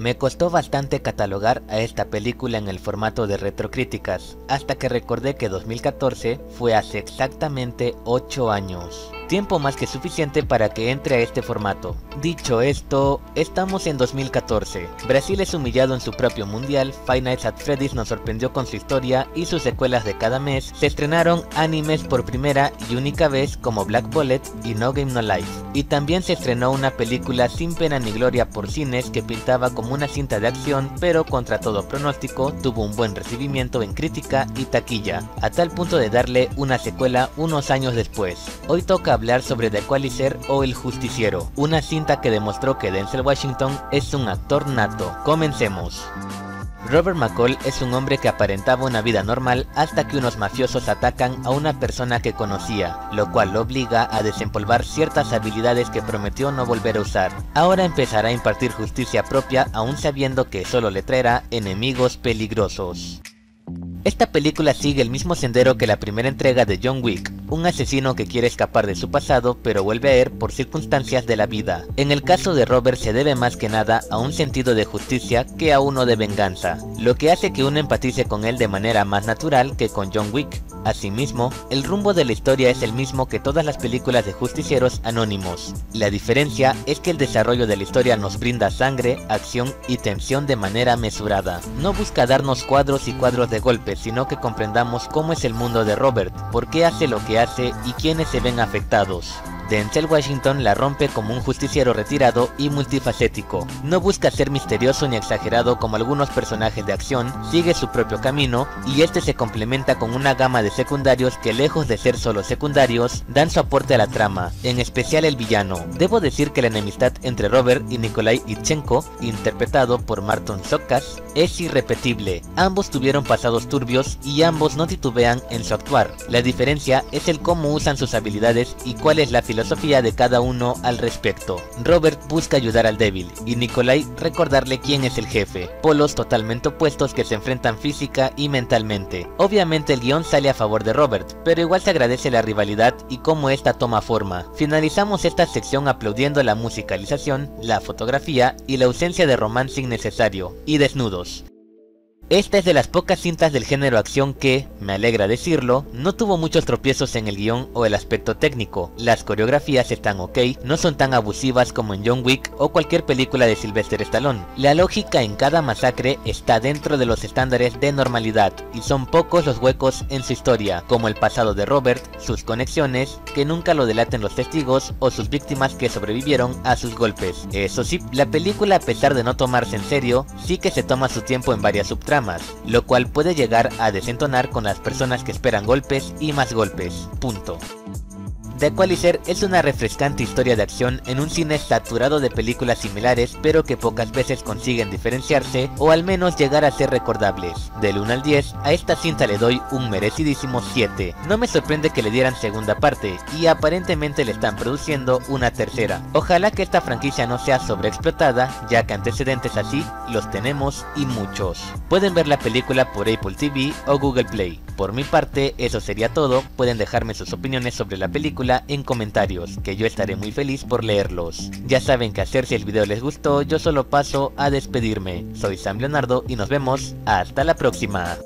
Me costó bastante catalogar a esta película en el formato de retrocríticas, hasta que recordé que 2014 fue hace exactamente 8 años tiempo más que suficiente para que entre a este formato. Dicho esto, estamos en 2014. Brasil es humillado en su propio mundial, Five Nights at Freddy's nos sorprendió con su historia y sus secuelas de cada mes, se estrenaron animes por primera y única vez como Black Bullet y No Game No Life. Y también se estrenó una película sin pena ni gloria por cines que pintaba como una cinta de acción, pero contra todo pronóstico tuvo un buen recibimiento en crítica y taquilla, a tal punto de darle una secuela unos años después. Hoy toca hablar sobre The Qualicer o El Justiciero, una cinta que demostró que Denzel Washington es un actor nato. Comencemos. Robert McCall es un hombre que aparentaba una vida normal hasta que unos mafiosos atacan a una persona que conocía, lo cual lo obliga a desempolvar ciertas habilidades que prometió no volver a usar. Ahora empezará a impartir justicia propia aún sabiendo que solo le traerá enemigos peligrosos. Esta película sigue el mismo sendero que la primera entrega de John Wick, un asesino que quiere escapar de su pasado pero vuelve a él por circunstancias de la vida. En el caso de Robert se debe más que nada a un sentido de justicia que a uno de venganza, lo que hace que uno empatice con él de manera más natural que con John Wick. Asimismo, el rumbo de la historia es el mismo que todas las películas de justicieros anónimos. La diferencia es que el desarrollo de la historia nos brinda sangre, acción y tensión de manera mesurada. No busca darnos cuadros y cuadros de golpe sino que comprendamos cómo es el mundo de Robert, por qué hace lo que hace y quiénes se ven afectados. Denzel Washington la rompe como un justiciero retirado y multifacético. No busca ser misterioso ni exagerado como algunos personajes de acción, sigue su propio camino y este se complementa con una gama de secundarios que lejos de ser solo secundarios, dan su aporte a la trama, en especial el villano. Debo decir que la enemistad entre Robert y Nikolai Itchenko, interpretado por Martin Sokas, es irrepetible. Ambos tuvieron pasados turbios y ambos no titubean en su actuar. La diferencia es el cómo usan sus habilidades y cuál es la filosofía filosofía de cada uno al respecto. Robert busca ayudar al débil y Nikolai recordarle quién es el jefe, polos totalmente opuestos que se enfrentan física y mentalmente. Obviamente el guion sale a favor de Robert, pero igual se agradece la rivalidad y cómo esta toma forma. Finalizamos esta sección aplaudiendo la musicalización, la fotografía y la ausencia de romance innecesario, y desnudos. Esta es de las pocas cintas del género acción que, me alegra decirlo, no tuvo muchos tropiezos en el guion o el aspecto técnico. Las coreografías están ok, no son tan abusivas como en John Wick o cualquier película de Sylvester Stallone. La lógica en cada masacre está dentro de los estándares de normalidad y son pocos los huecos en su historia, como el pasado de Robert, sus conexiones, que nunca lo delaten los testigos o sus víctimas que sobrevivieron a sus golpes. Eso sí, la película a pesar de no tomarse en serio, sí que se toma su tiempo en varias subtramas lo cual puede llegar a desentonar con las personas que esperan golpes y más golpes. Punto. The Equalizer es una refrescante historia de acción en un cine saturado de películas similares pero que pocas veces consiguen diferenciarse o al menos llegar a ser recordables. Del 1 al 10, a esta cinta le doy un merecidísimo 7. No me sorprende que le dieran segunda parte y aparentemente le están produciendo una tercera. Ojalá que esta franquicia no sea sobreexplotada ya que antecedentes así los tenemos y muchos. Pueden ver la película por Apple TV o Google Play. Por mi parte, eso sería todo. Pueden dejarme sus opiniones sobre la en comentarios, que yo estaré muy feliz por leerlos. Ya saben que hacer si el video les gustó, yo solo paso a despedirme. Soy Sam Leonardo y nos vemos hasta la próxima.